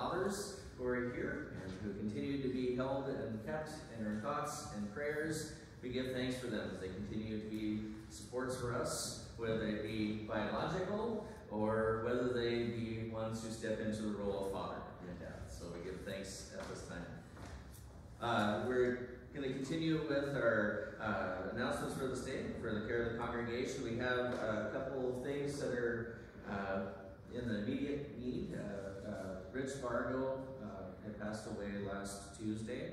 fathers who are here and who continue to be held and kept in our thoughts and prayers. We give thanks for them as they continue to be supports for us, whether they be biological or whether they be ones who step into the role of father and dad. So we give thanks at this time. Uh, we're going to continue with our uh, announcements for this day for the care of the congregation. We have a couple of things that are uh, in the immediate need. Uh, uh, Rich Fargo uh, had passed away last Tuesday,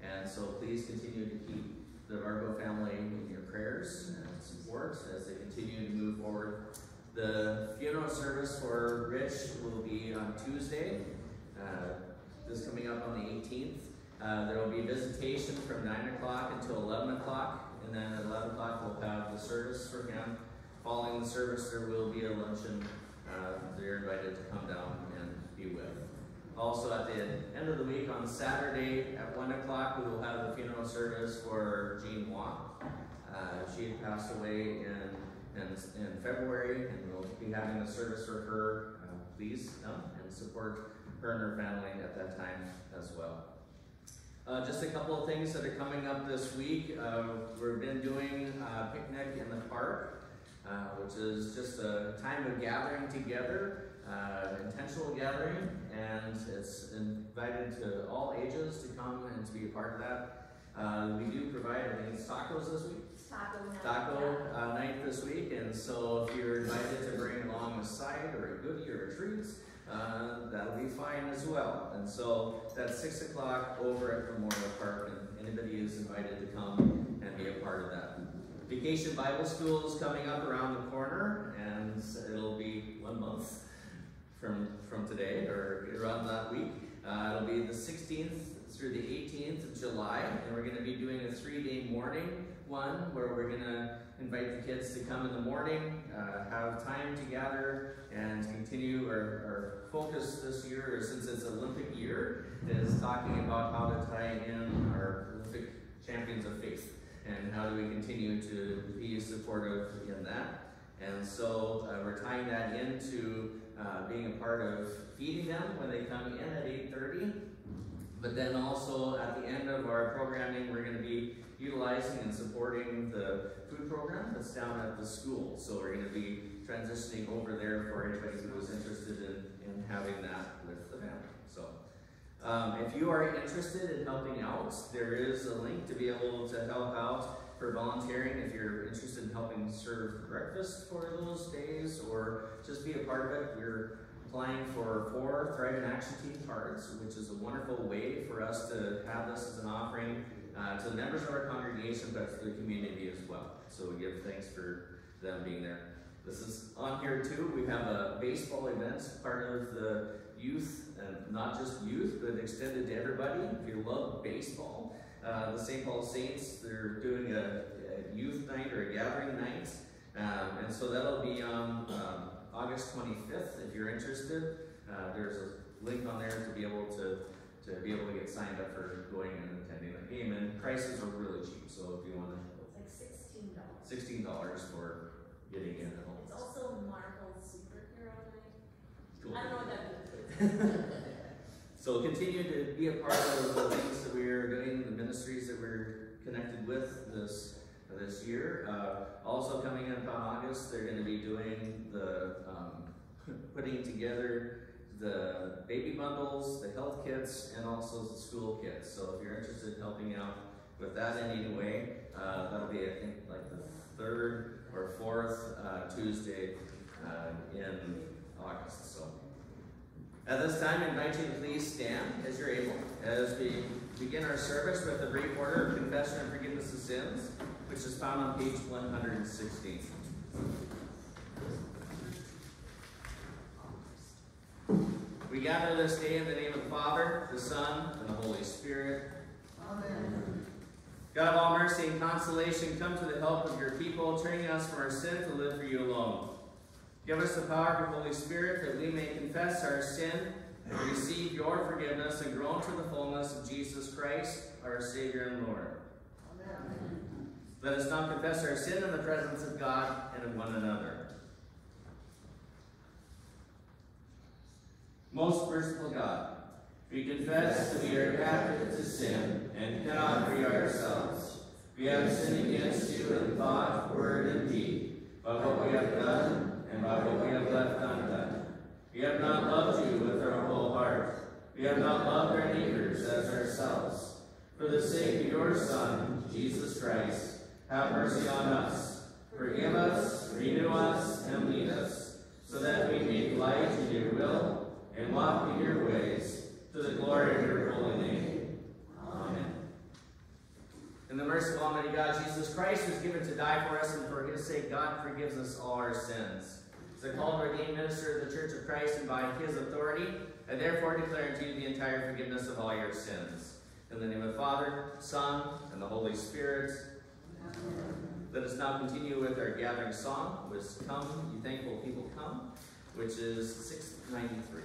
and so please continue to keep the Vargo family in your prayers and support as they continue to move forward. The funeral service for Rich will be on Tuesday, this coming up on the 18th. Uh, there will be visitation from 9 o'clock until 11 o'clock, and then at 11 o'clock we'll have the service for him. Following the service, there will be a luncheon. Uh, they're invited to come down and be with. Also, at the end of the week on Saturday at 1 o'clock, we will have the funeral service for Jean Waugh. Uh, she had passed away in, in, in, February, and we'll be having a service for her. Uh, please come and support her and her family at that time as well. Uh, just a couple of things that are coming up this week. Uh, we've been doing a picnic in the park, uh, which is just a time of gathering together, uh, intentional gathering, and it's invited to all ages to come and to be a part of that. Uh, we do provide, I think it's tacos this week? Taco night. Taco uh, night this week, and so if you're invited to bring along a side or a goodie or a treat, uh, that'll be fine as well. And so that's 6 o'clock over at Memorial Park, and anybody is invited to come and be a part of that. Vacation Bible School is coming up around the corner, and it'll be one month from, from today, or around that week. Uh, it'll be the 16th through the 18th of July, and we're going to be doing a three-day morning one where we're going to invite the kids to come in the morning, uh, have time to gather, and continue our, our focus this year, since it's Olympic year, is talking about how to tie in our Olympic champions of faith and how do we continue to be supportive in that. And so uh, we're tying that into uh, being a part of feeding them when they come in at 8.30. But then also at the end of our programming, we're going to be utilizing and supporting the food program that's down at the school. So we're going to be transitioning over there for anybody who is interested in, in having that with the family. So um, if you are interested in helping out, there is a link to be able to help out for volunteering if you're interested in helping serve breakfast for those days or just be a part of it. We're applying for four Thrivent Action Team cards, which is a wonderful way for us to have this as an offering uh, to the members of our congregation, but to the community as well. So we give thanks for them being there. This is on here too. We have a baseball event, part of the youth, and not just youth, but extended to everybody. If you love baseball, uh, the St. Paul Saints, they're doing a, a, youth night or a gathering night. Um, and so that'll be on um, August 25th if you're interested. Uh, there's a link on there to be able to to be able to get signed up for going and attending the game. And prices are really cheap, so if you want to. It's like sixteen dollars. Sixteen dollars for getting in. It's also Marvel's superhero night. Cool. I don't know what that means. So continue to be a part of the things that we are doing, the ministries that we're connected with this this year. Uh, also coming up on August, they're going to be doing the um, putting together the baby bundles, the health kits, and also the school kits. So if you're interested in helping out with that in any way, uh, that'll be, I think, like the third or fourth uh, Tuesday uh, in August. So at this time, I invite you to please stand as you're able as we begin our service with a brief order of confession and forgiveness of sins, which is found on page 116. We gather this day in the name of the Father, the Son, and the Holy Spirit. Amen. God of all mercy and consolation, come to the help of your people, training us from our sin to live for you alone. Give us the power of your Holy Spirit that we may confess our sin and receive your forgiveness and grow to the fullness of Jesus Christ, our Savior and Lord. Amen. Let us now confess our sin in the presence of God and of one another. Most merciful God, we confess that we are captive to sin and cannot free ourselves. We have sinned against you in thought, word, and deed, by what we have done and by what we have left undone. We have not loved you with our whole heart. We have not loved our neighbors as ourselves. For the sake of your Son, Jesus Christ, have mercy on us. Forgive us, renew us, and lead us, so that we may delight in your will and walk in your ways, to the glory of your holy name. Amen. In the merciful Almighty God, Jesus Christ was given to die for us, and for his sake, God forgives us all our sins. As a called ordained minister of the Church of Christ, and by his authority, I therefore declare to you the entire forgiveness of all your sins. In the name of the Father, Son, and the Holy Spirit. Let us now continue with our gathering song, which Come, Ye Thankful People Come, which is 693.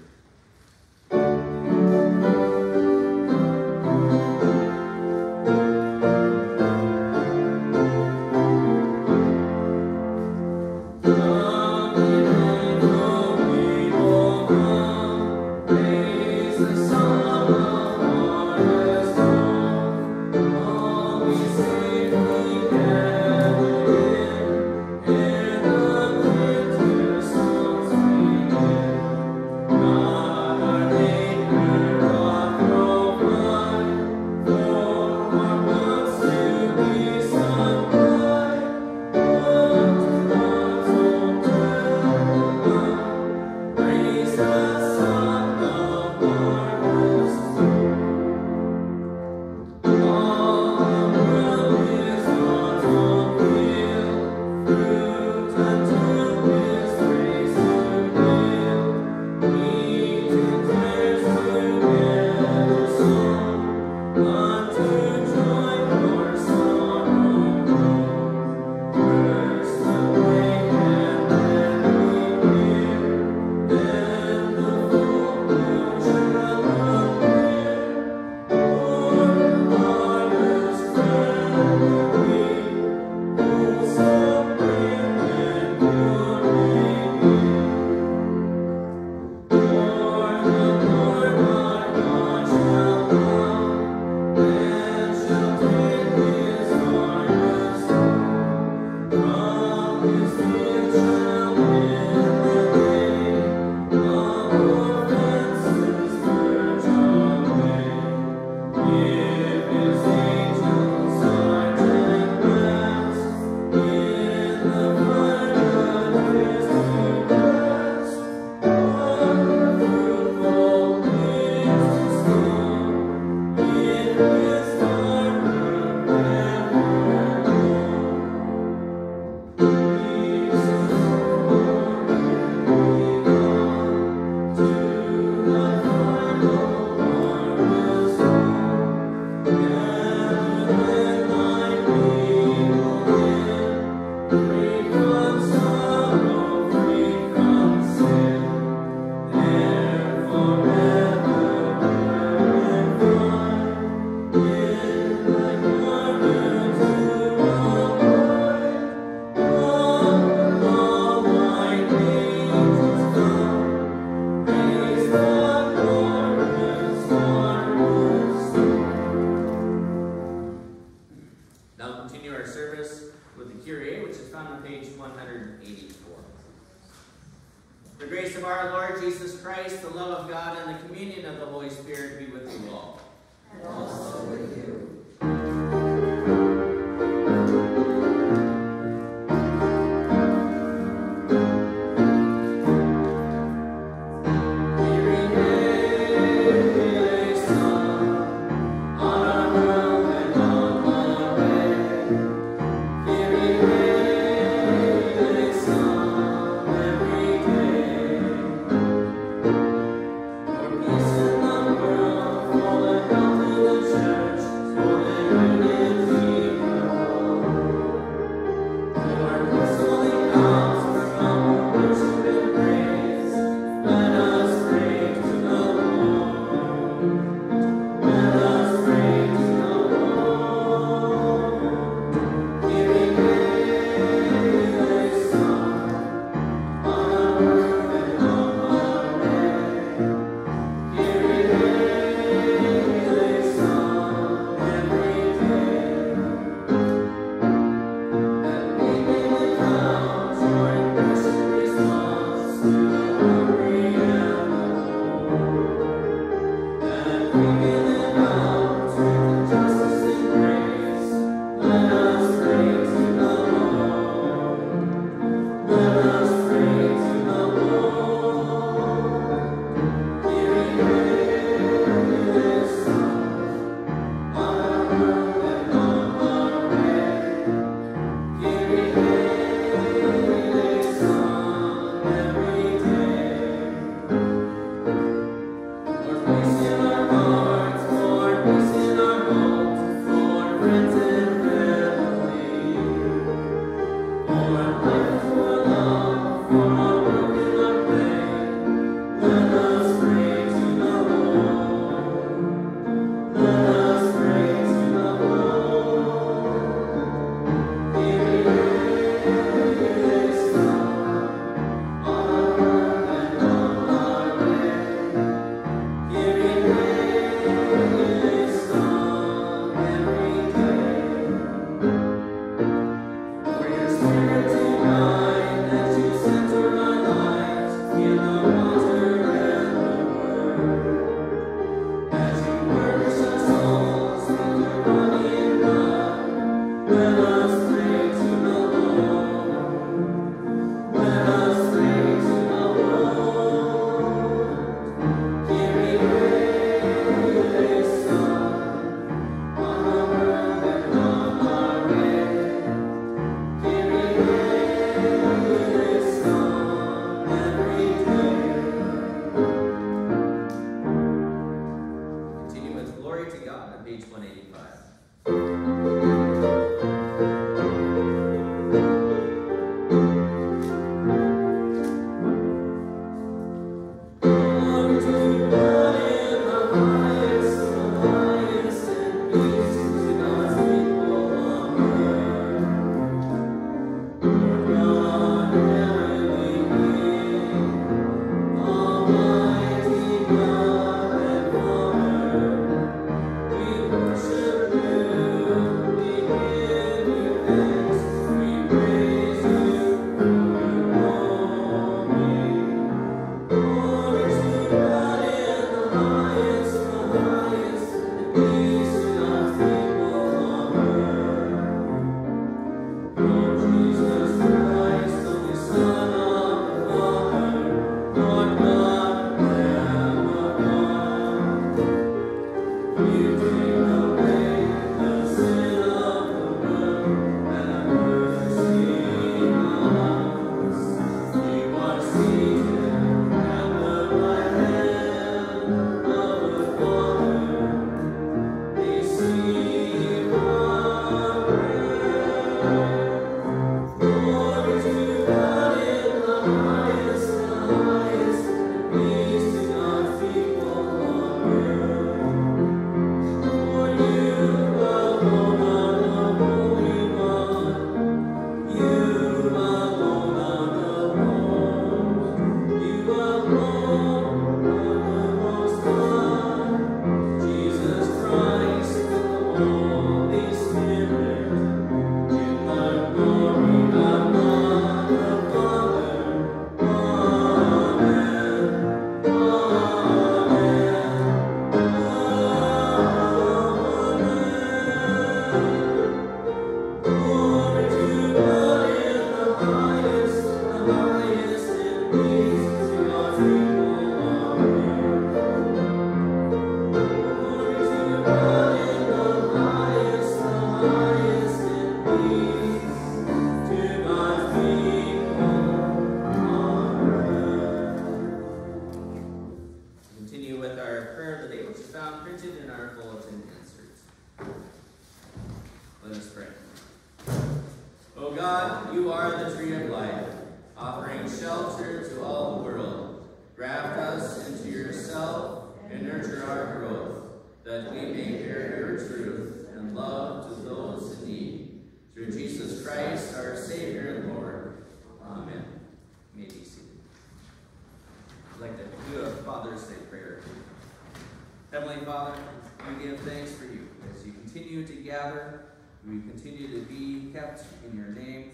We continue to be kept in your name.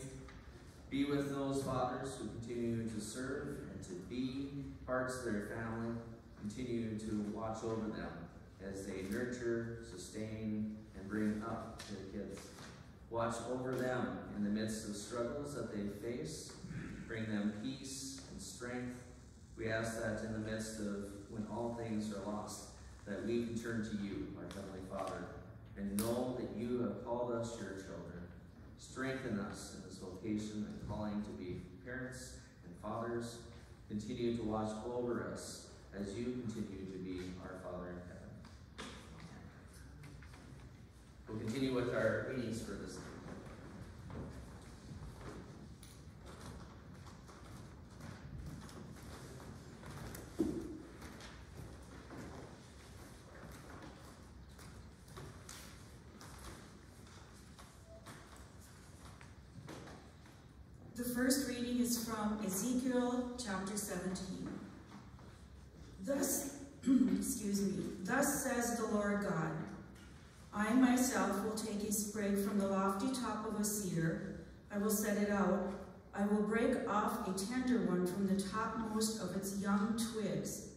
Be with those fathers who continue to serve and to be parts of their family. Continue to watch over them as they nurture, sustain, and bring up their kids. Watch over them in the midst of struggles that they face. Bring them peace and strength. We ask that in the midst of when all things are lost, that we can turn to you, our Heavenly Father, and know that you have called us your children. Strengthen us in this vocation and calling to be parents and fathers. Continue to watch over us as you continue to be our Father in heaven. We'll continue with our readings for this evening. The first reading is from Ezekiel chapter 17. Thus, excuse me, thus says the Lord God, I myself will take a sprig from the lofty top of a cedar, I will set it out, I will break off a tender one from the topmost of its young twigs.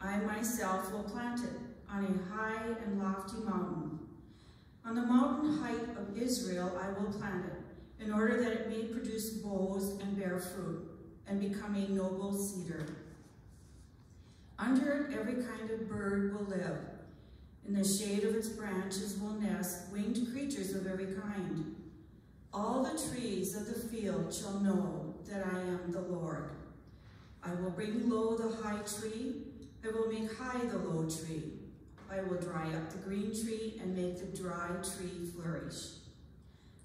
I myself will plant it on a high and lofty mountain. On the mountain height of Israel I will plant it, in order that it may produce boughs and bear fruit, and become a noble cedar. Under it every kind of bird will live. In the shade of its branches will nest winged creatures of every kind. All the trees of the field shall know that I am the Lord. I will bring low the high tree, I will make high the low tree. I will dry up the green tree and make the dry tree flourish.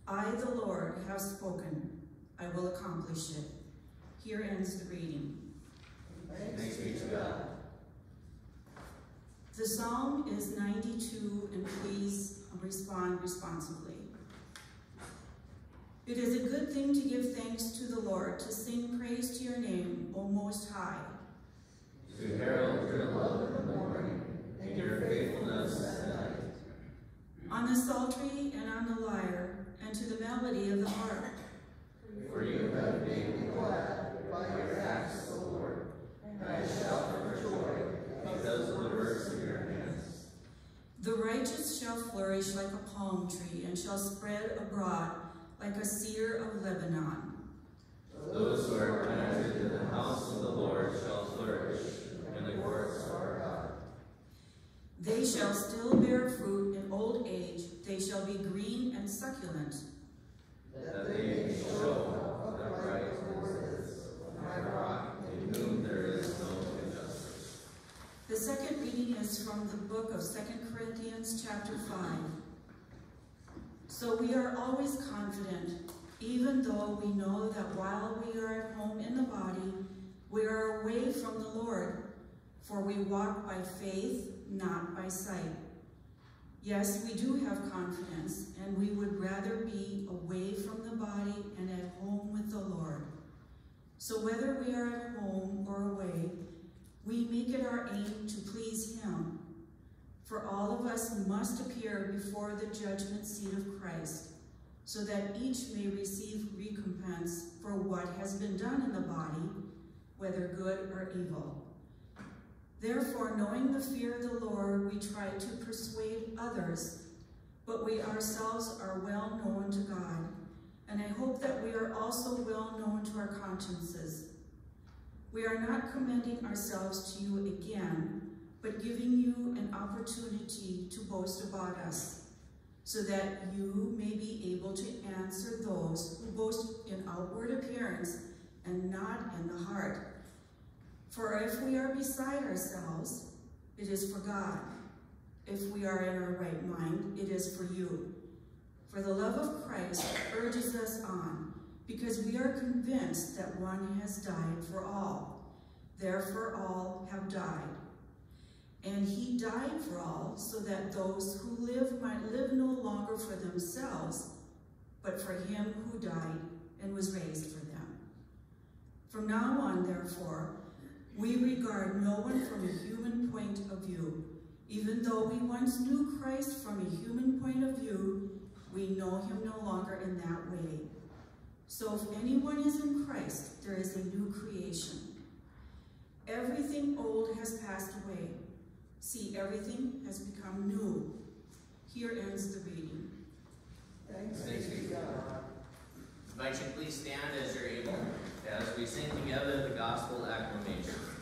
I, the Lord, have spoken. I will accomplish it. Here ends the reading. Thanks be to God. The psalm is 92, and please respond responsibly. It is a good thing to give thanks to the Lord, to sing praise to your name, O Most High. To herald your love in the morning, and your faithfulness at night. On the psaltery and on the lyre, and to the melody of the harp. For you have made me glad by your acts, O Lord, and I shout for joy because of the works of your hands. The righteous shall flourish like a palm tree, and shall spread abroad like a cedar of Lebanon. Those who are planted in the house of the Lord shall flourish in the courts of our God. They shall still bear fruit in old age, they shall be green and succulent. That they may show that right is my rock, in whom there is no injustice. The second reading is from the book of Second Corinthians chapter 5. So we are always confident, even though we know that while we are at home in the body, we are away from the Lord, for we walk by faith, not by sight. Yes, we do have confidence, and we would rather be away from the body and at home with the Lord. So whether we are at home or away, we make it our aim to please him. For all of us must appear before the judgment seat of Christ, so that each may receive recompense for what has been done in the body, whether good or evil. Therefore, knowing the fear of the Lord, we try to persuade others, but we ourselves are well known to God, and I hope that we are also well known to our consciences. We are not commending ourselves to you again, but giving you an opportunity to boast about us, so that you may be able to answer those who boast in outward appearance and not in the heart. For if we are beside ourselves, it is for God. If we are in our right mind, it is for you. For the love of Christ urges us on, because we are convinced that one has died for all. Therefore all have died. And he died for all, so that those who live might live no longer for themselves, but for him who died and was raised for them. From now on, therefore, we regard no one from a human point of view. Even though we once knew Christ from a human point of view, we know him no longer in that way. So if anyone is in Christ, there is a new creation. Everything old has passed away. See, everything has become new. Here ends the reading. Thanks be to God. Invite you please stand as you're able as we sing together the gospel acclamation.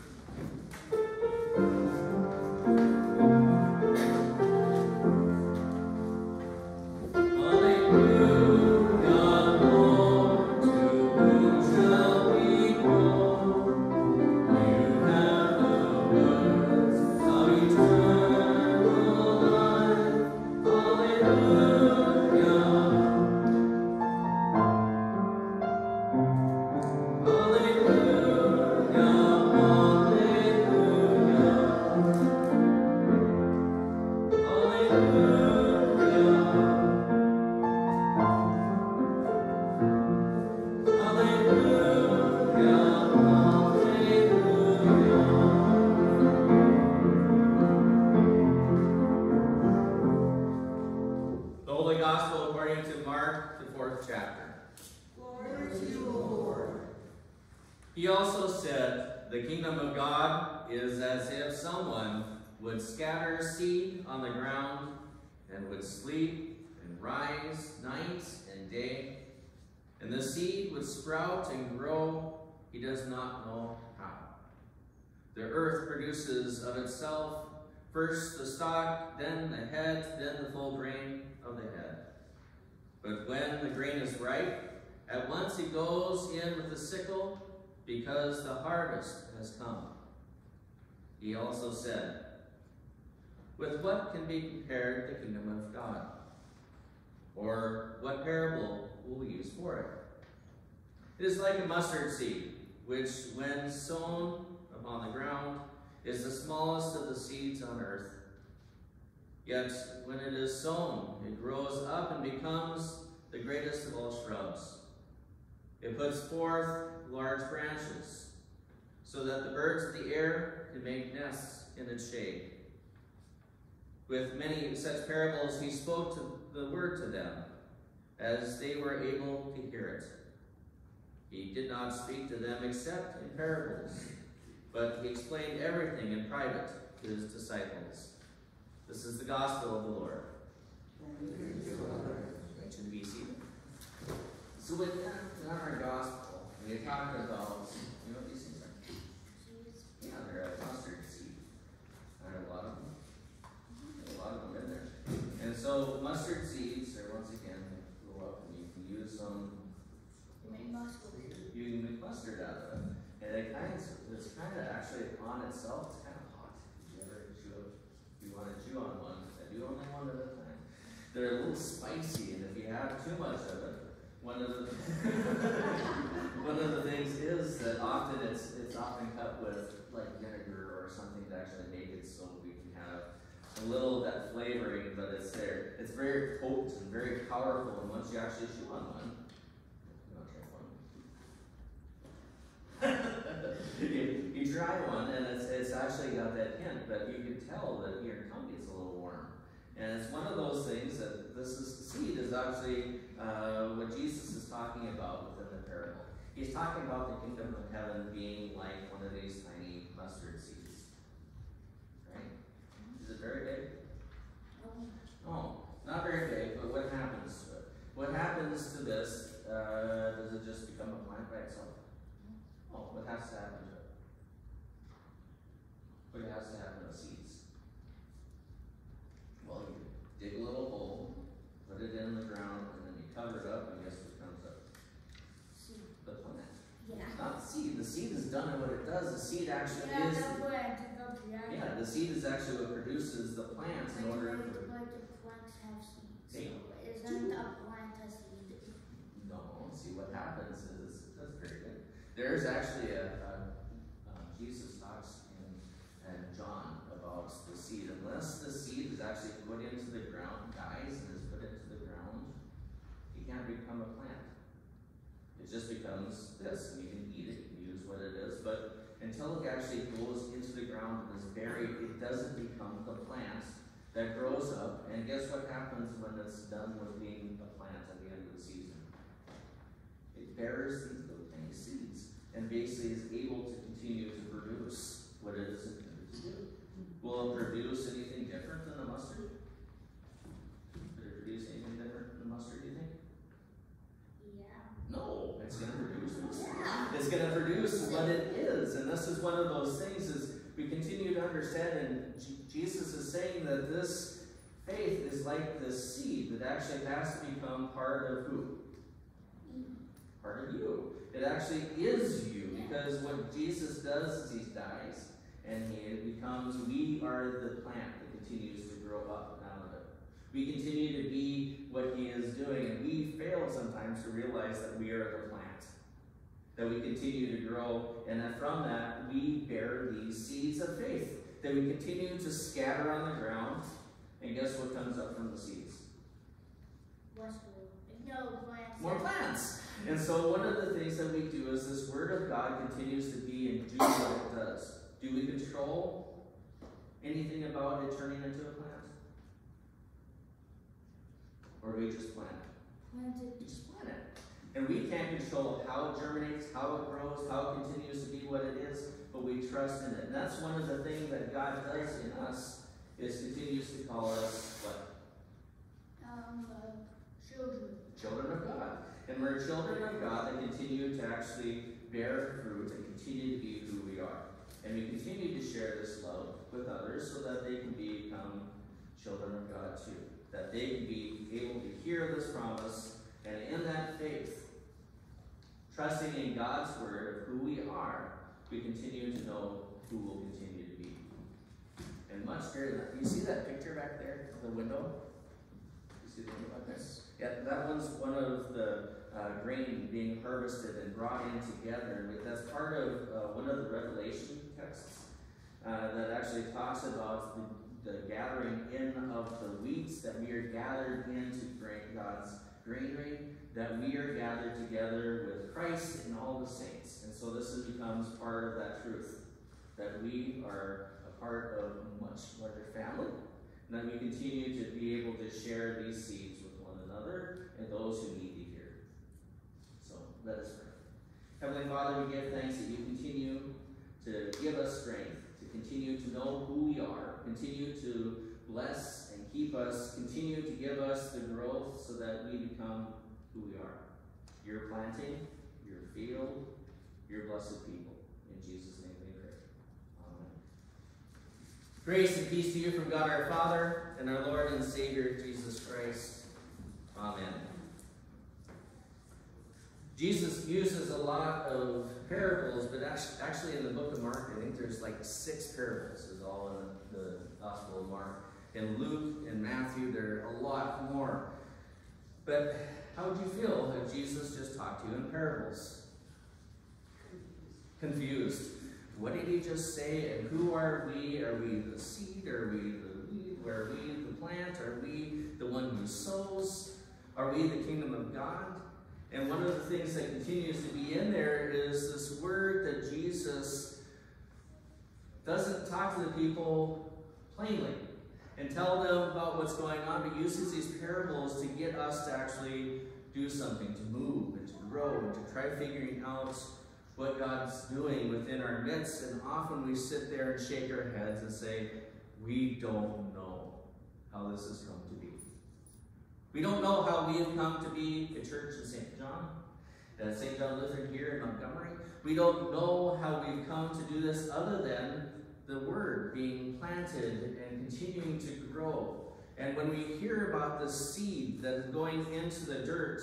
Is as if someone would scatter seed on the ground and would sleep and rise night and day. And the seed would sprout and grow, he does not know how. The earth produces of itself first the stalk, then the head, then the full grain of the head. But when the grain is ripe, at once he goes in with the sickle because the harvest has come. He also said, With what can be compared the kingdom of God? Or what parable will we use for it? It is like a mustard seed, which, when sown upon the ground, is the smallest of the seeds on earth. Yet, when it is sown, it grows up and becomes the greatest of all shrubs. It puts forth large branches, so that the birds of the air can make nests in its shade. With many such parables, he spoke to the word to them, as they were able to hear it. He did not speak to them except in parables, but he explained everything in private to his disciples. This is the gospel of the Lord. You, Lord. be seated. So with that, in our gospel, we talking about, you know what these things are? A mustard seed. I have a lot of them. a lot of them in there. And so mustard seeds are once again grow up and you can use them. You make mustard. You can make mustard out of it. And it kind of, it's kind of actually on itself, it's kind of hot. You ever chew? You want to chew on one, I do only one at a time. They're a little spicy, and if you have too much of it, one of the one of the things is that often it's it's often cut with like vinegar or something to actually make it so we can have a little of that flavoring, but it's there. It's very potent and very powerful, and once you actually chew on one, you, try one, and it's, it's actually got that hint, but you can tell that your tongue gets a little warm. And it's one of those things that this is, seed is actually uh, what Jesus is talking about within the parable. He's talking about the kingdom of heaven being like one of these tiny mustard seeds. Right? Is it very big? No, not very big, but what happens to it? What happens to this? Uh, does it just become a plant by itself? Oh, what has to happen to it? What has to happen to seeds? Well, you dig a little hole, put it in the ground, and then you cover it up, and guess what comes up? Seed. The plant. Yeah. It's not the seed. The seed has done what it does. The seed actually Yeah, is. that's what I took up the idea. Yeah, the seed is actually what produces the plants in order for. But the plants have seeds, so isn't the plant a seed? No, see what happens is that's very good. There's actually a, a um, Jesus talks in, in John about the seed. Unless the seed is actually put into the ground, dies and is put into the ground, it can't become a plant. Just becomes this, and you can eat it, use what it is, but until it actually goes into the ground and is buried, it doesn't become the plant that grows up. And guess what happens when it's done with being a plant at the end of the season? It bears these little tiny seeds and basically is able to continue to produce what it is intended to do. Will it produce anything different than the mustard? Could it produce anything different than the mustard, do you think? Yeah. No, it's going to produce Yeah. it's going to produce what it is. And this is one of those things is we and Jesus is saying that this faith is like the seed that actually has to become part of who? Part of you. It actually is you because what Jesus does is he dies and he becomes, we are the plant that continues to grow up out of it. We continue to be what he is doing and we fail sometimes to realize that we are the plant that we continue to grow, and that from that we bear these seeds of faith, that we continue to scatter on the ground, and guess what comes up from the seeds? No plants? More plants. And so one of the things that we do is this word of God continues to be and do what it does. Do we control anything about it turning into a plant? Or we just plant it? Planted. We just plant it. And we can't control how it germinates, how it grows, how it continues to be what it is, but we trust in it. And that's one of the things that God does in us, is continues to call us what? Um, uh, children. Children of God. And we're children of God that continue to actually bear fruit and continue to be who we are. And we continue to share this love with others so that they can become children of God too. That they can be able to hear this promise and in that faith, trusting in God's word of who we are, we continue to know who will continue to be. And much greater you see that picture back there the window? You see the window back there? Yeah, that one's one of the uh, grain being harvested and brought in together. That's part of uh, one of the Revelation texts uh, that actually talks about the, the gathering in of the wheats that we are gathered into God's granary, that we are gathered together with Christ and all the saints. And so this becomes part of that truth that we are a part of a much larger family, and that we continue to be able to share these seeds with one another and those who need to hear. So let us pray. Heavenly Father, we give thanks that you continue to give us strength, to continue to know who we are, continue to bless and keep us, continue to give us the growth so that we become who we are. Your planting, your field, your blessed people. In Jesus' name we pray. Amen. Grace and peace to you from God our Father and our Lord and Savior Jesus Christ. Amen. Jesus uses a lot of parables, but actually in the book of Mark, I think there's like six parables is all in the, Gospel of Mark. In Luke and Matthew, there are a lot more. But how would you feel if Jesus just talked to you in parables? Confused. What did he just say? And who are we? Are we the seed? Are we the weed? Are we the plant? Are we the one who sows? Are we the kingdom of God? And one of the things that continues to be in there is this word that Jesus doesn't talk to the people plainly and tell them about what's going on, but uses these parables to get us to actually do something, to move and to grow and to try figuring out what God's doing within our midst. And often we sit there and shake our heads and say, we don't know how this has come to be. We don't know how we have come to be a church in St. John, uh, at St. John Lutheran here in Montgomery. We don't know how we've come to do this other than the word being planted and continuing to grow. And when we hear about the seed that is going into the dirt,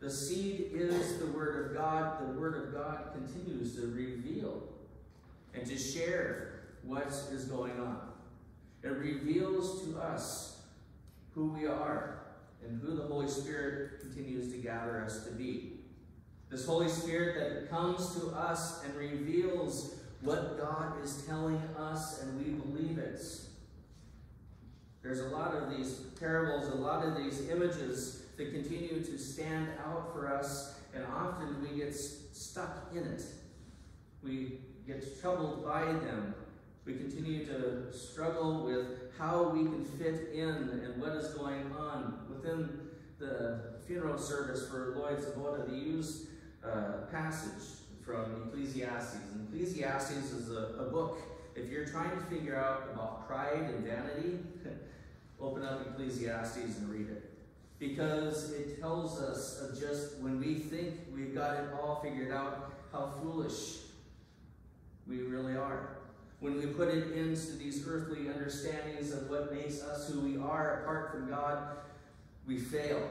the seed is the word of God. The word of God continues to reveal and to share what is going on. It reveals to us who we are and who the Holy Spirit continues to gather us to be. This Holy Spirit that comes to us and reveals what God is telling us and we believe it. There's a lot of these parables, a lot of these images that continue to stand out for us and often we get stuck in it. We get troubled by them We continue to struggle with how we can fit in and what is going on within the funeral service for Lloyd Sabota. They use a passage from Ecclesiastes. And Ecclesiastes is a, a book. If you're trying to figure out about pride and vanity, open up Ecclesiastes and read it. Because it tells us of just when we think we've got it all figured out, how foolish we really are. When we put it into these earthly understandings of what makes us who we are apart from God, we fail.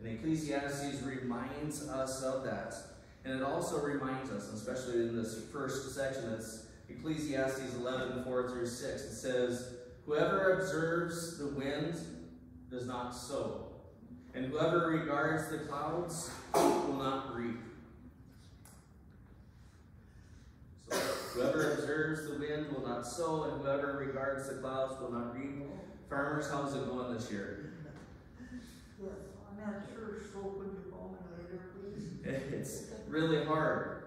And Ecclesiastes reminds us of that. And it also reminds us, especially in this first section, it's Ecclesiastes 11, 4 through 6. It says, Whoever observes the wind does not sow, and whoever regards the clouds will not reap. So whoever observes the wind will not sow, and whoever regards the clouds will not reap. Farmers, how's it going this year? Yes, I'm not sure, so could you call me later, please? It's really hard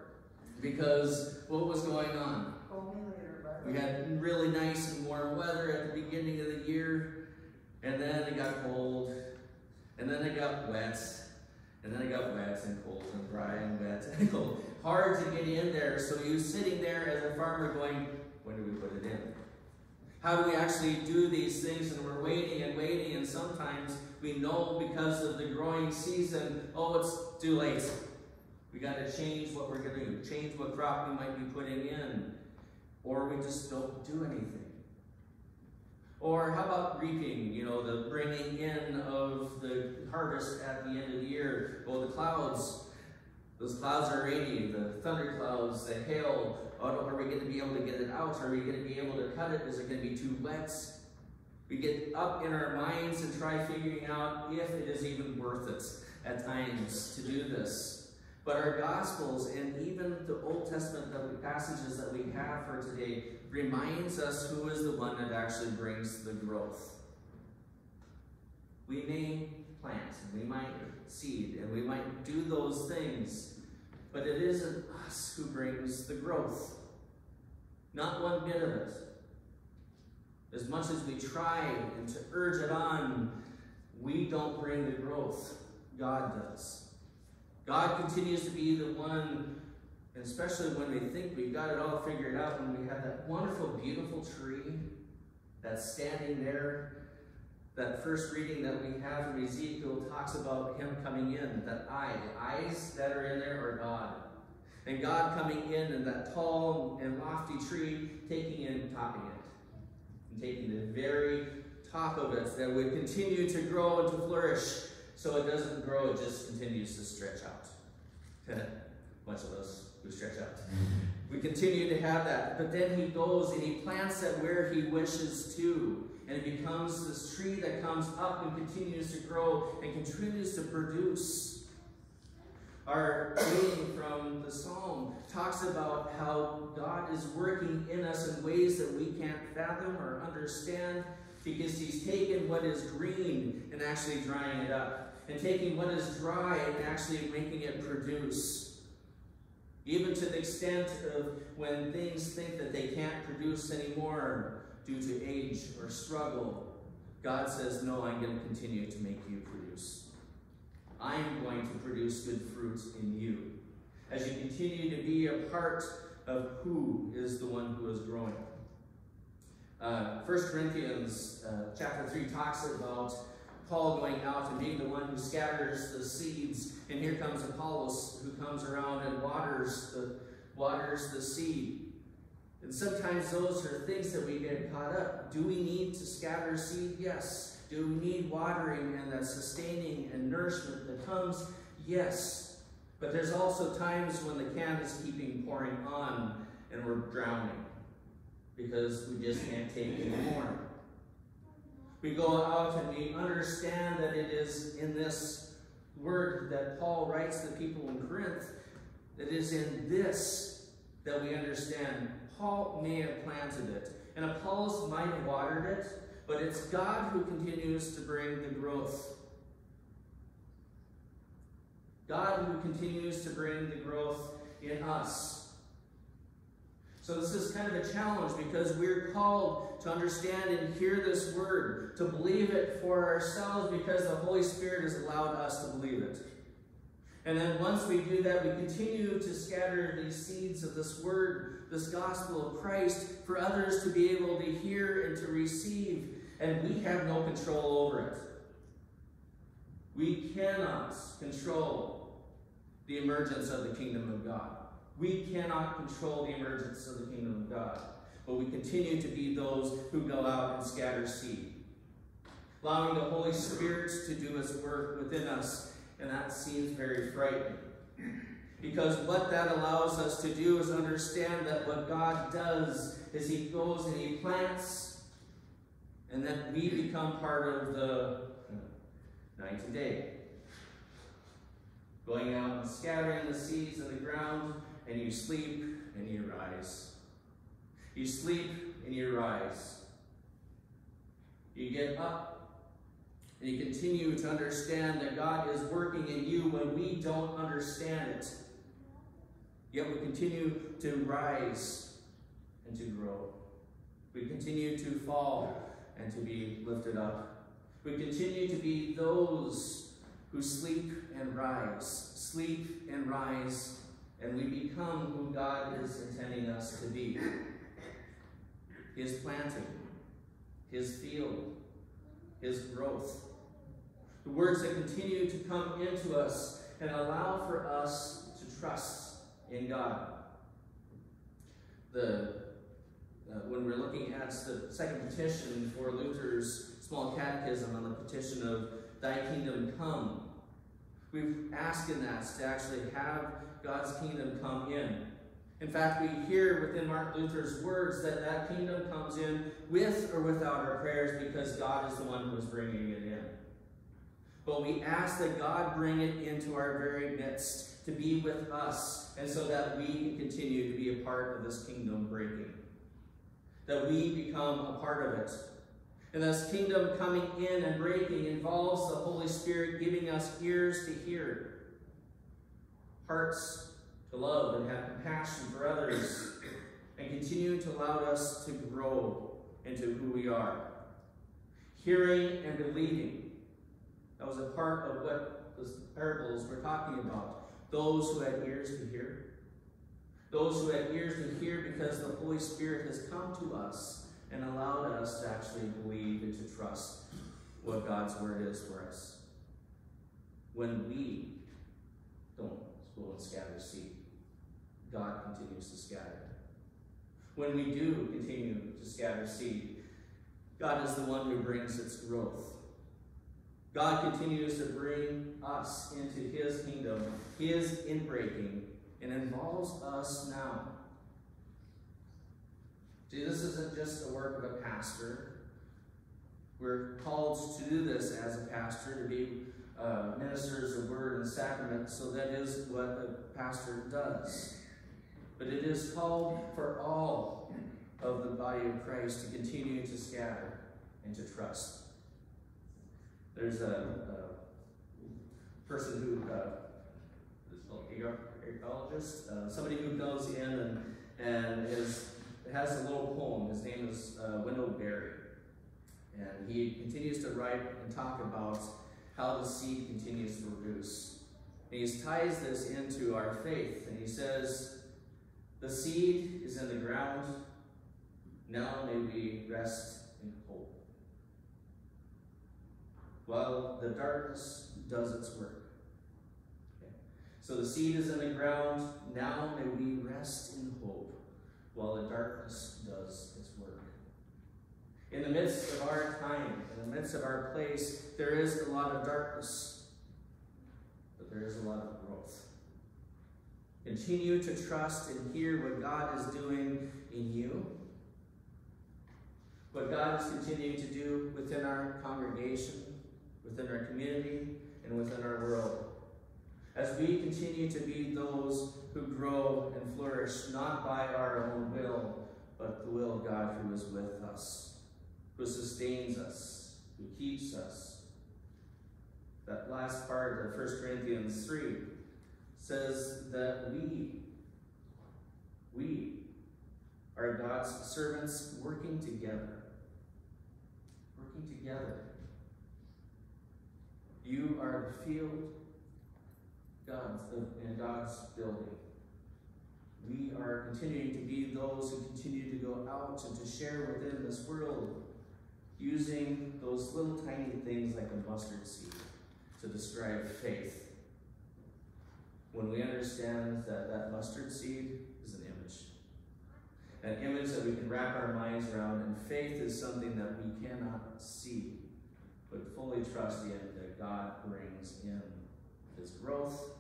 because what was going on? Call me later. We had really nice and warm weather at the beginning of the year, and then it got cold, and then it got wet, and then it got wet and cold and dry and wet and cold. Hard to get in there, so you sitting there as a farmer going, when do we put it in? How do we actually do these things? And we're waiting and waiting, and sometimes we know because of the growing season, oh, it's too late. We got to change what we're going to do, change what crop we might be putting in, or we just don't do anything. Or how about reaping, you know, the bringing in of the harvest at the end of the year? Well, the clouds, those clouds are rainy, the thunder clouds, the hail, oh, are we going to be able to get it out? Are we going to be able to cut it? Is it going to be too wet? We get up in our minds and try figuring out if it is even worth it at times to do this. But our Gospels and even the Old Testament that we, passages that we have for today reminds us who is the one that actually brings the growth. We may plant, and we might seed, and we might do those things, but it isn't us who brings the growth. Not one bit of it. As much as we try and to urge it on, we don't bring the growth. God does. God continues to be the one, and especially when we think we've got it all figured out, when we have that wonderful, beautiful tree that's standing there. That first reading that we have from Ezekiel talks about him coming in, that eye, the eyes that are in there are God. And God coming in and that tall and lofty tree, taking and topping it. And taking the very top of it that would continue to grow and to flourish. So it doesn't grow, it just continues to stretch out. Much of us who stretch out. We continue to have that. But then he goes and he plants it where he wishes to. And it becomes this tree that comes up and continues to grow and continues to produce. Our reading from the Psalm talks about how God is working in us in ways that we can't fathom or understand because he's taken what is green and actually drying it up. And taking what is dry and actually making it produce. Even to the extent of when things think that they can't produce anymore due to age or struggle, God says, no, I'm going to continue to make you produce. I'm going to produce good fruits in you. As you continue to be a part of who is the one who is growing. Uh, 1 Corinthians uh, chapter 3 talks about Paul going out and being the one who scatters the seeds. And here comes Apollos who comes around and waters the, waters the seed. And sometimes those are things that we get caught up. Do we need to scatter seed? Yes. Do we need watering and that sustaining and nourishment that comes? Yes. But there's also times when the can is keeping pouring on and we're drowning because we just can't take anymore. We go out and we understand that it is in this word that Paul writes to the people in Corinth, that is in this that we understand. Paul may have planted it, and Apollos might have watered it, but it's God who continues to bring the growth. God who continues to bring the growth in us. So this is kind of a challenge because we're called to understand and hear this word, to believe it for ourselves because the Holy Spirit has allowed us to believe it. And then once we do that, we continue to scatter these seeds of this word, this gospel of Christ, for others to be able to hear and to receive. And we have no control over it. We cannot control the emergence of the kingdom of God. We cannot control the emergence of the kingdom of God, but we continue to be those who go out and scatter seed, allowing the Holy Spirit to do his work within us, and that seems very frightening. Because what that allows us to do is understand that what God does is he goes and he plants, and then we become part of the night and day. Going out and scattering the seeds in the ground, and you sleep and you rise. You sleep and you rise. You get up and you continue to understand that God is working in you when we don't understand it. Yet we continue to rise and to grow. We continue to fall and to be lifted up. We continue to be those who sleep and rise, sleep and rise and we become who God is intending us to be. His planting, His field, His growth. The words that continue to come into us and allow for us to trust in God. The uh, when we're looking at the second petition for Luther's small catechism on the petition of Thy kingdom come, we've asked in that to actually have God's kingdom come in. In fact, we hear within Martin Luther's words that that kingdom comes in with or without our prayers because God is the one who is bringing it in. But we ask that God bring it into our very midst to be with us and so that we can continue to be a part of this kingdom breaking. That we become a part of it. And this kingdom coming in and breaking involves the Holy Spirit giving us ears to hear hearts to love and have compassion for others, and continue to allow us to grow into who we are. Hearing and believing. That was a part of what the parables were talking about. Those who had ears to hear. Those who had ears to hear because the Holy Spirit has come to us and allowed us to actually believe and to trust what God's word is for us. When we don't will scatter seed. God continues to scatter. When we do continue to scatter seed, God is the one who brings its growth. God continues to bring us into his kingdom, his inbreaking, and involves us now. See, this isn't just the work of a pastor. We're called to do this as a pastor, to be uh, ministers of word and sacrament, so that is what a pastor does. But it is called for all of the body of Christ to continue to scatter and to trust. There's a, a person who uh, is called ecologist, uh, somebody who goes in and, and is, has a little poem. His name is uh, Wendell Berry. And he continues to write and talk about how the seed continues to produce. And he ties this into our faith, and he says, The seed is in the ground, now may we rest in hope. While the darkness does its work. Okay. So the seed is in the ground, now may we rest in hope, while the darkness does. In the midst of our time, in the midst of our place, there is a lot of darkness, but there is a lot of growth. Continue to trust and hear what God is doing in you, what God is continuing to do within our congregation, within our community, and within our world. As we continue to be those who grow and flourish, not by our own will, but the will of God who is with us who sustains us, who keeps us. That last part of 1 Corinthians 3 says that we, we are God's servants working together. Working together. You are the field, God's, in God's building. We are continuing to be those who continue to go out and to share within this world using those little tiny things like a mustard seed to describe faith. When we understand that that mustard seed is an image, an image that we can wrap our minds around, and faith is something that we cannot see, but fully trust in that God brings in His growth,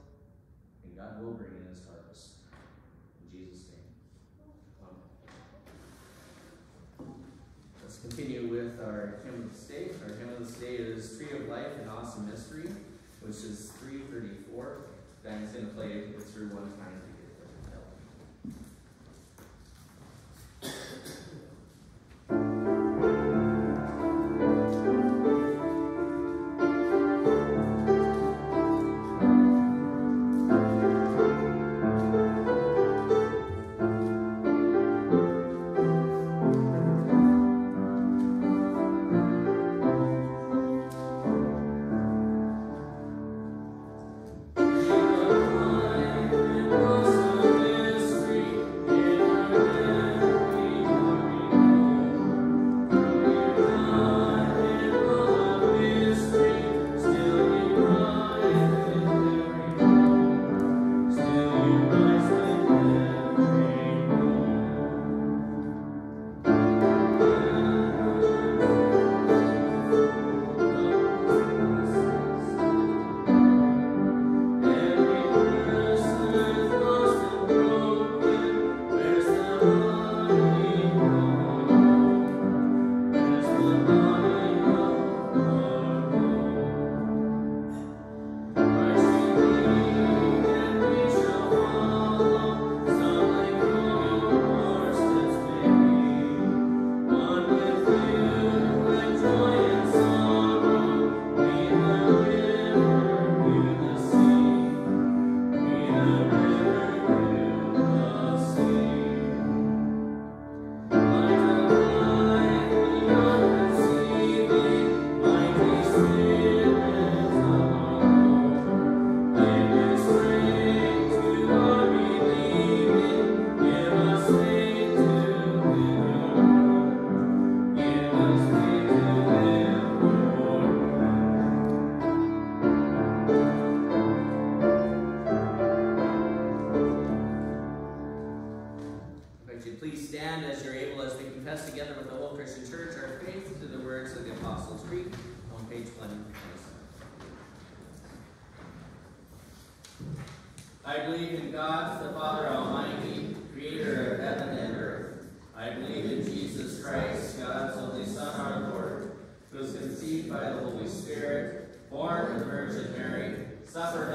and God will bring in His harvest. In Jesus' name. Continue with our hymn of the day. Our hymn of the day is Tree of Life and Awesome Mystery, which is 334. Dan's going to play it through one time to get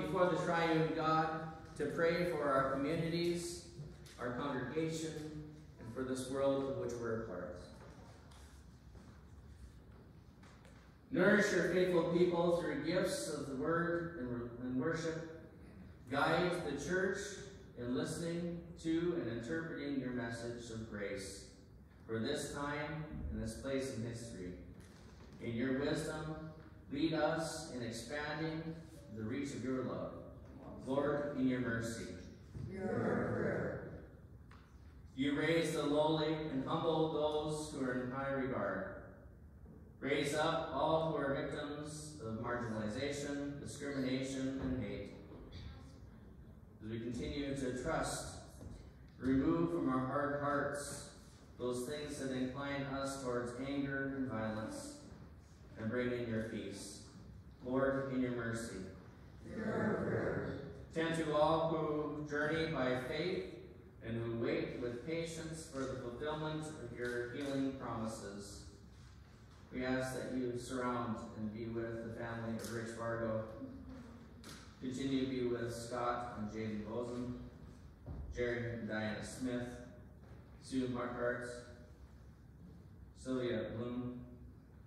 before the triune God to pray for our communities, our congregation, and for this world of which we're a part. Nourish your faithful people through gifts of the word and worship. Guide the church in listening to and interpreting your message of grace for this time and this place in history. In your wisdom, lead us in expanding the reach of your love. Lord, in your mercy. You raise the lowly and humble those who are in high regard. Raise up all who are victims of marginalization, discrimination, and hate. As we continue to trust, remove from our hard hearts those things that incline us towards anger and violence, and bring in your peace. Lord, in your mercy. Tend to all who journey by faith and who wait with patience for the fulfillment of your healing promises. We ask that you surround and be with the family of Rich Fargo. Continue to be with Scott and Jaden Bosom, Jerry and Diana Smith, Sue Markhart, Sylvia Bloom,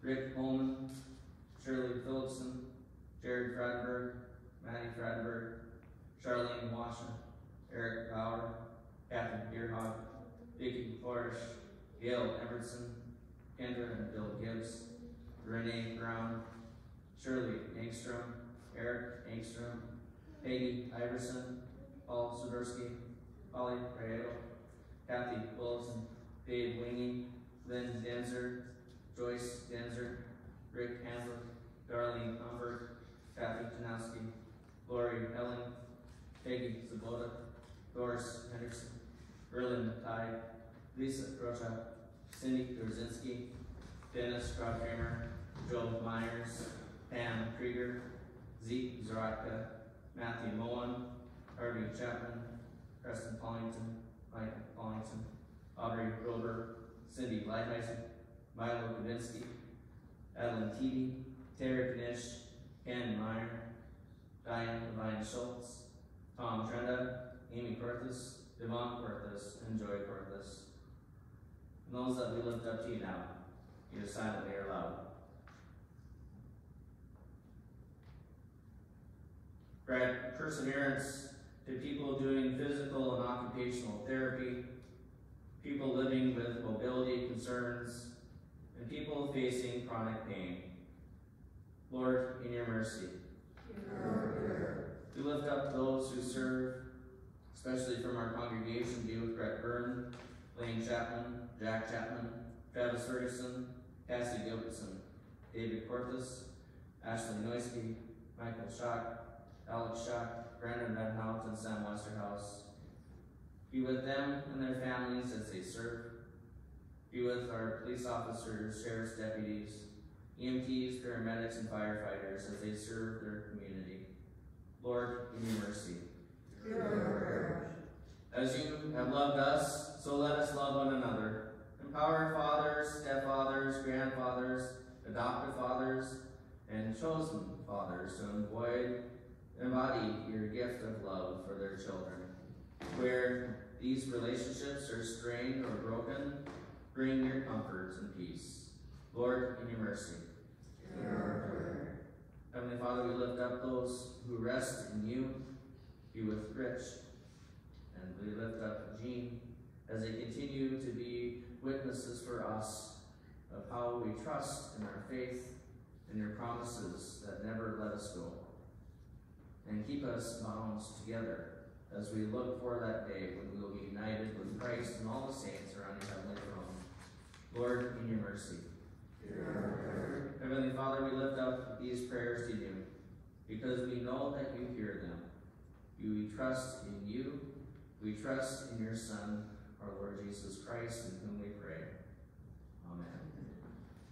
Rick Holman, Shirley Phillipson, Jared Fradberg, Maddie Fradberg, Charlene Washington, Eric Bauer, Catherine Beerhog, Vicky Flourish, Gail Everson, Kendra and Bill Gibbs, Renee Brown, Shirley Engstrom, Eric Engstrom, Peggy Iverson, Paul Sudorsky, Polly Prieto, Kathy Wilson, Dave Wingy, Lynn Denzer, Joyce Denzer, Rick Handler, Darlene Humbert, Kathy Janowski, Lori Ellen, Peggy Zabota, Doris Henderson, Berlin Tide, Lisa Grocha, Cindy Gorzinski, Dennis Kramer, Joe Myers, Pam Krieger, Zeke Zaratka, Matthew Mullen, Harvey Chapman, Preston Pollington, Mike Pollington, Audrey Grover, Cindy Lighthizer, Milo Kavinsky, Adeline Teedy, Terry Knish, Ken Meyer, Diane Levine Schultz, Tom Trenda, Amy Corthus, Devon Corthus, and Joy Corthus. And those that we lift up to you now, either silently or loud. Grant perseverance to people doing physical and occupational therapy, people living with mobility concerns, and people facing chronic pain. Lord, in your mercy. We lift up those who serve, especially from our congregation, be with Brett Byrne, Lane Chapman, Jack Chapman, Travis Ferguson, Cassie Gilbertson, David Porthus, Ashley Noisky, Michael Schock, Alex Schock, Brandon Hout, and Sam Westerhouse. Be with them and their families as they serve. Be with our police officers, sheriff's deputies, EMTs, paramedics, and firefighters as they serve their community. Lord, in your mercy. As you have loved us, so let us love one another. Empower fathers, stepfathers, grandfathers, adoptive fathers, and chosen fathers to embody, embody your gift of love for their children. Where these relationships are strained or broken, bring your comfort and peace. Lord, in your mercy. Heavenly Father, we lift up those who rest in you. Be with Rich. And we lift up Jean as they continue to be witnesses for us of how we trust in our faith and your promises that never let us go. And keep us bound together as we look for that day when we will be united with Christ and all the saints around your heavenly throne. Lord, in your mercy. Heavenly Father, we lift up these prayers to you because we know that you hear them. We trust in you. We trust in your Son, our Lord Jesus Christ, in whom we pray. Amen.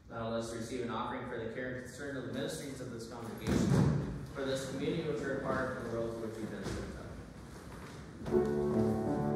Now let's receive an offering for the care and concern of the ministries of this congregation, for this community which are part of the world which we've been through.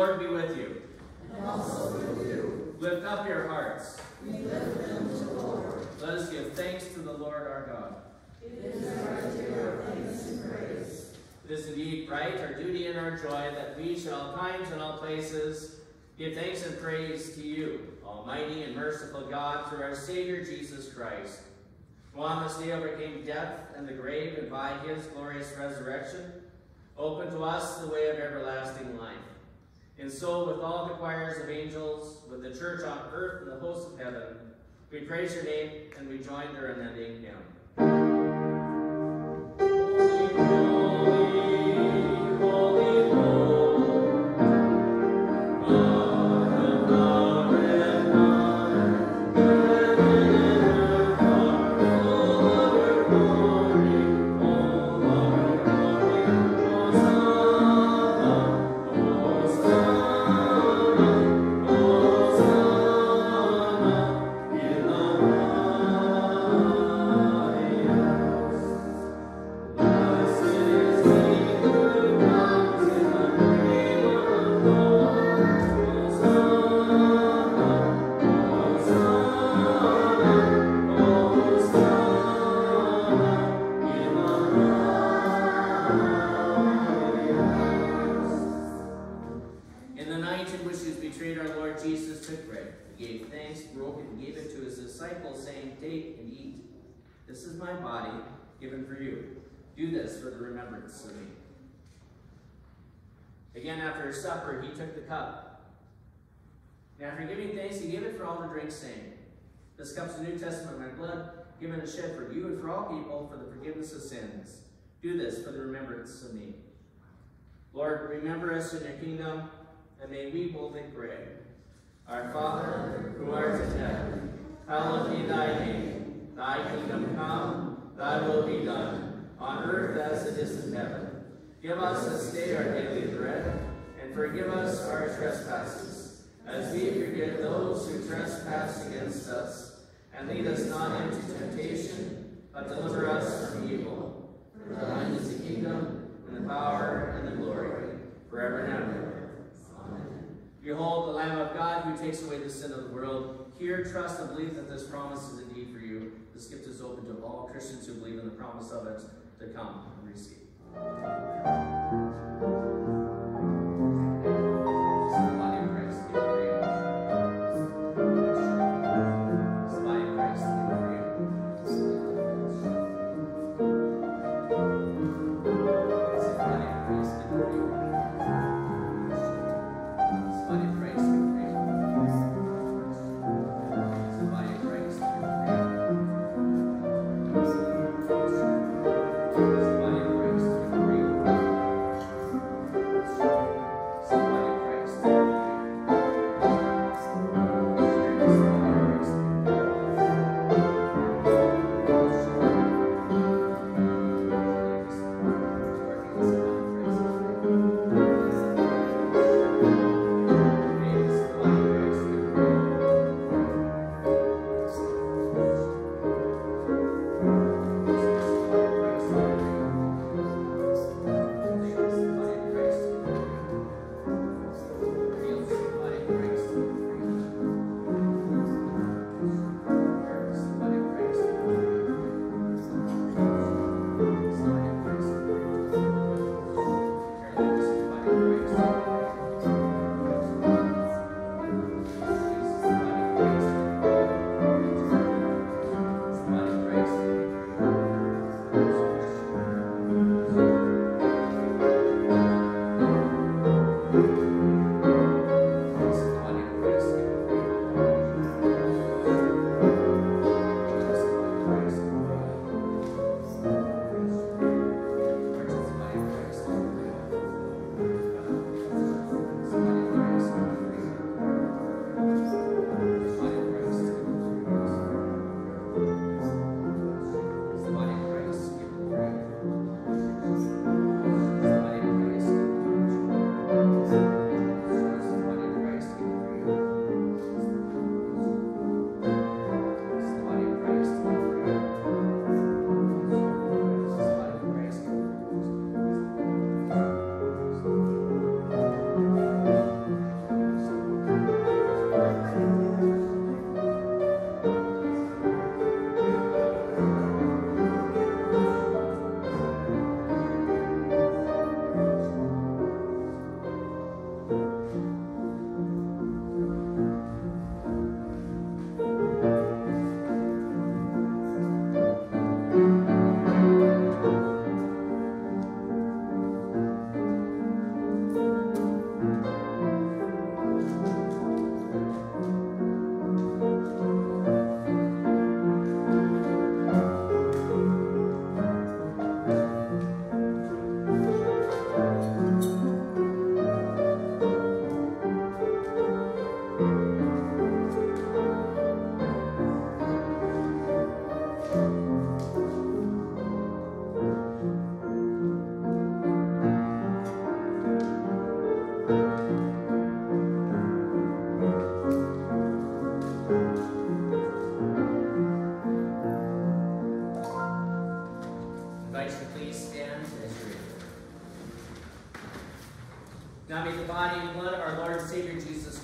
Lord be with you. And also with you. Lift up your hearts. We lift them to the Lord. Let us give thanks to the Lord our God. It is right to give thanks and praise. It is indeed right, our duty and our joy, that we shall all times and all places give thanks and praise to you, Almighty and merciful God, through our Savior Jesus Christ, who on this day overcame death and the grave, and by his glorious resurrection, opened to us the way of everlasting life. And so, with all the choirs of angels, with the church on earth and the hosts of heaven, we praise your name and we join their unending hymn. Drink, saying, This cup is the New Testament my blood, given and shed for you and for all people for the forgiveness of sins. Do this for the remembrance of me. Lord, remember us in your kingdom, and may we boldly pray. Our Father, who art in heaven, hallowed be thy name. Thy kingdom come, thy will be done, on earth as it is in heaven. Give us this day our daily bread, and forgive us our trespasses, as we forgive those who trespass against us. And lead us not into temptation, but deliver us from evil. For thine is the kingdom, and the power, and the glory, forever and ever. Amen. Behold the Lamb of God who takes away the sin of the world. Hear, trust, and believe that this promise is indeed for you. This gift is open to all Christians who believe in the promise of it to come and receive.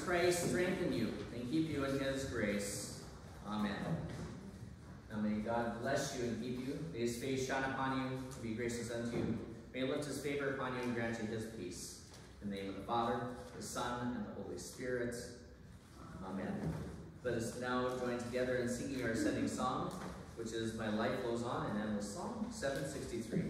Strengthen you and keep you in his grace. Amen. Now may God bless you and keep you. May his face shine upon you to be gracious unto you. May he lift his favor upon you and grant you his peace. In the name of the Father, the Son, and the Holy Spirit. Amen. Let us now join together in singing our setting song, which is My Life Goes On, and then the Psalm 763.